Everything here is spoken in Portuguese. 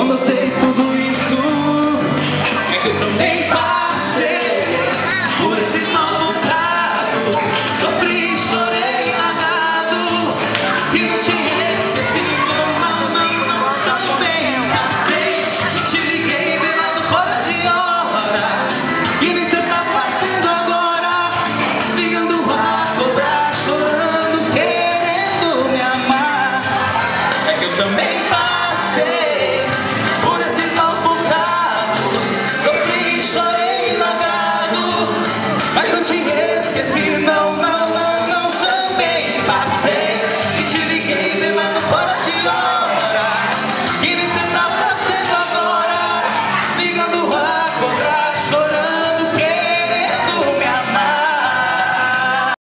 Como eu She